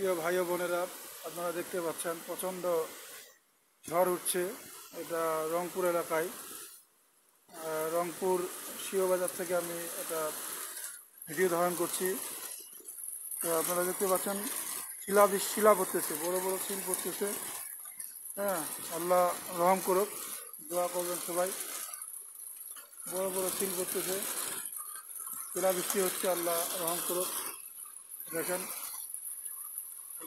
প্রিয় ভাই বোনেরা, আপনারা দেখতে পাচ্ছেন প্রচণ্ড ঝড় উঠছে। এটা রংপুর এলাকায়। রংপুর শিওবাজার থেকে আমি এটা ভিডিও ধারণ করছি। তো আপনারা দেখতে পাচ্ছেন শিলা শিলা পড়তেছে, বড় বড় শিল পড়তেছে। হ্যাঁ আল্লাহ রহম করুক, দোয়া করবেন সবাই। বড় বড় শিল পড়তেছে। শিলা বৃষ্টি হচ্ছে, আল্লাহ রহম করুক। দেখেন।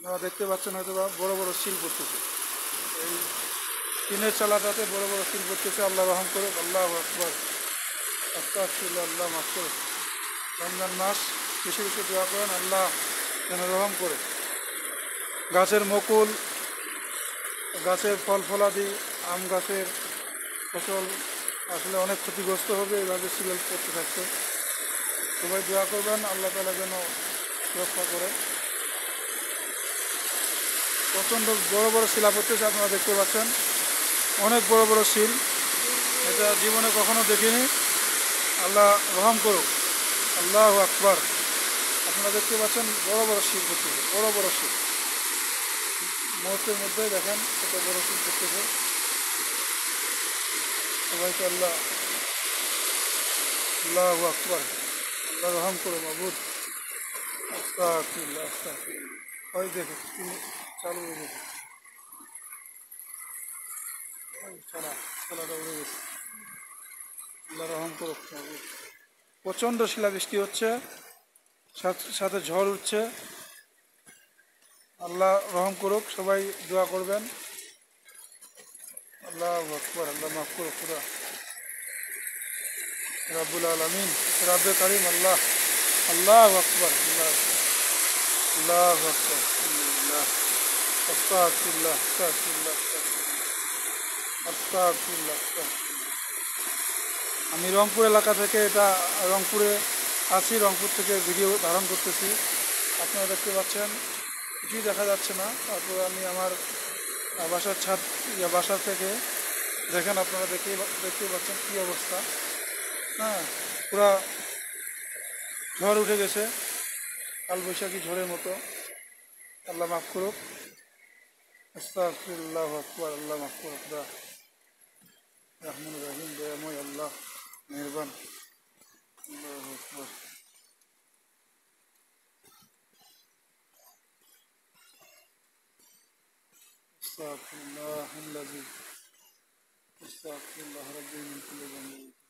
আপনারা দেখতে পাচ্ছেন হয়তো বড় বড় শিল পড়তেছে। এই টিনের চালাটাতে বড় বড় শিল পড়তেছে, আল্লাহ রহম করে, আল্লাহ আকবর। আস্তাফিল্লা আল্লাহ মাফ রমজান মাস কিছু বেশি দোয়া করেন, আল্লাহ যেন রহম করে। গাছের মকুল, গাছের ফল ফলাদি, আম গাছের ফসল আসলে অনেক ক্ষতিগ্রস্ত হবে, এভাবে সিরিয়াল করতে থাকছে সবাই দোয়া করবেন, আল্লাহ তালা যেন রক্ষা করে। প্রচণ্ড বড় বড় শিলা পড়তেছে, আপনারা দেখতে পাচ্ছেন। অনেক বড় বড় শিল। এটা জীবনে কখনো দেখিনি। আল্লাহ রহম করুক। আল্লাহ আকবর। আপনারা দেখতে পাচ্ছেন বড় বড় শিল পড়তেছে, বড় বড় শিল। মুহূর্তের মধ্যে দেখেন কত বড় শিল পড়তেছে। সবাইকে আল্লাহ আল্লাহ আকবার। আল্লাহ রহম করো মাবুদ। আস্তাগফিরুল্লাহ আস্তাগফিরুল্লাহ। ওই দেখো তিনি চালু হয়ে গেছে। আল্লাহ রহম করো মাবুদ প্রচণ্ড শিলাবৃষ্টি হচ্ছে, সাথ- ঝড় উঠছে। আল্লাহ রহম করুক, সবাই দোয়া করবেন। আল্লাহ আল্লাহ মাফ করুক, খুদা। রাব্বুল আলমিন, রাব্বে করিম, আল্লাহ। আল্লাহ আকবর, আল্লাহ আল্লাহ আকবর, আল্লাহ আস্তাগফিরুল্লাহ আস্তাগফিরুল্লাহ আস্তাগফিরুল্লাহ আমি রংপুর এলাকা থেকে এটা রংপুরে আছি রংপুর থেকে ভিডিও ধারণ করতেছি। আপনারা দেখতে পাচ্ছেন, কিছুই দেখা যাচ্ছে না। তারপর আমি আমার বাসার ছাদ বাসা থেকে দেখেন আপনারা দেখে দেখতে পাচ্ছেন কী অবস্থা। হ্যাঁ পুরা ঝড় উঠে গেছে কালবৈশাখী ঝড়ের মতো। আল্লাহ মাফ করুক। أستغفر الله اكبر الله اكبر الله رحمن الرحيم ديامي الله مهربان. الله أكبر. أستغفر الله الذي أستغفر الله ربي من كل ذنب.